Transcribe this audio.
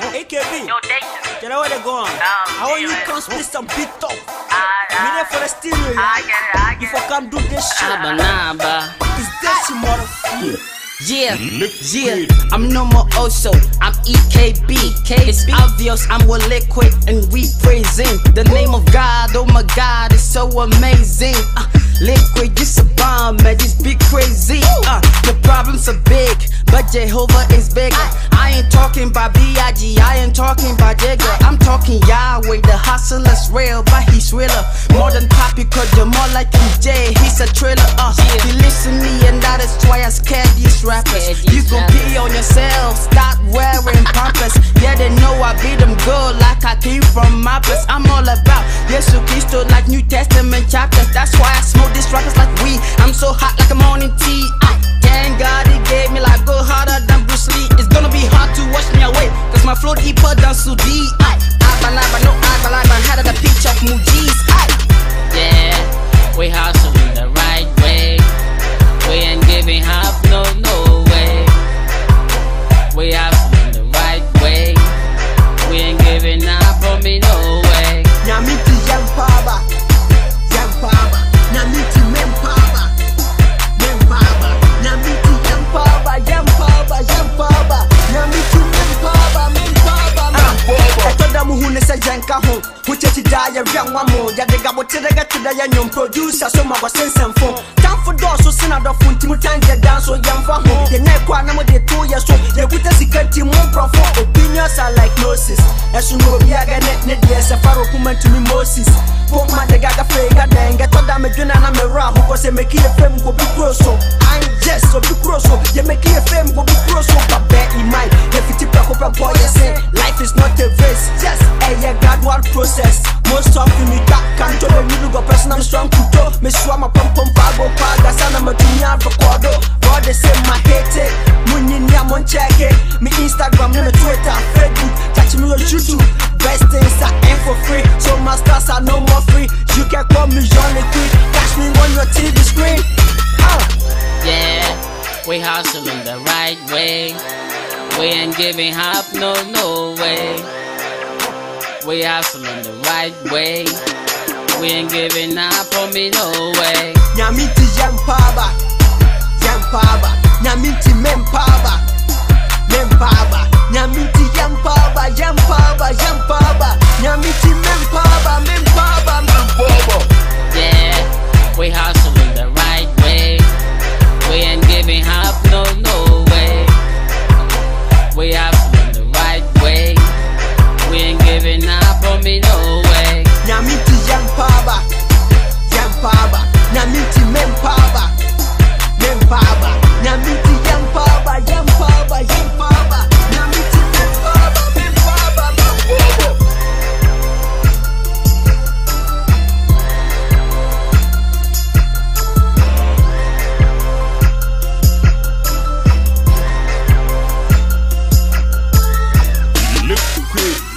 AKB, Yo, Dayton. you know where they going? Um, I want you yeah. to come split some beat talk. I, Me there for the stereo, I get it, I yeah. get Before it. come do this shit. Naba naba. It's this you motherfucker. Yeah, yeah, I'm no more Oso, I'm EKB. It's obvious I'm with liquid and we praising the name of God. Oh my God, it's so amazing. Uh, liquid, just a bomb, man, just be crazy. Uh, the problems are big, but Jehovah is bigger. I ain't talking about B.I.G., I ain't talking about Jigga. I'm talking Yahweh, the hustler's real, but he's realer. More than Poppy, cause you're more like MJ, he's a thriller. Uh, you listen me, and that is why I scared these rappers. You gon' I from Mappers. I'm all about Jesus Christo like New Testament chapters. That's why I smoke these rappers like weed. I'm so hot like a morning tea. Ah, thank God he gave me like go harder than Bruce Lee. It's gonna be hard to wash me away, cause my flow deeper than Sudi. Ah, Abalaba, no Abalaba, had the picture of Mujiz. Ah, Yeah, we hustling chechi die a young one more, Yadiga, what did I get to the young producer, so my was and phone. Time for doors, so send out the phone, Timotanga dance, so young for home. The neck one, I'm the two years old, the with us, team more profit. Opinions are like gnosis. As you know, we are gonna net, yes, a faro woman to me, Moses. Pop my the gaga fega, then get all damage, and I'm a ram, who was a making a film go be grosso. I'm just process. Most me go personal strong to do. Me swam a pump pump pago paga sana. God they say my hate it. Munyi check it. Me Instagram, me Twitter, Facebook, me on YouTube. Best things ain't for free, so my stars are no more free. You can call me catch me on your TV screen. Uh. Yeah, we hustling the right way. We ain't giving up, no, no way. We hustling the right way. We ain't giving up on me, no way. Nyame nti Yampaba, Yampaba, Nyame nti Mempaba, Mempaba, nyamiti mempaba. Mempaba. Nyamiti yampaba yampaba yampaba nyamiti mempaba mempaba mambobo Liquid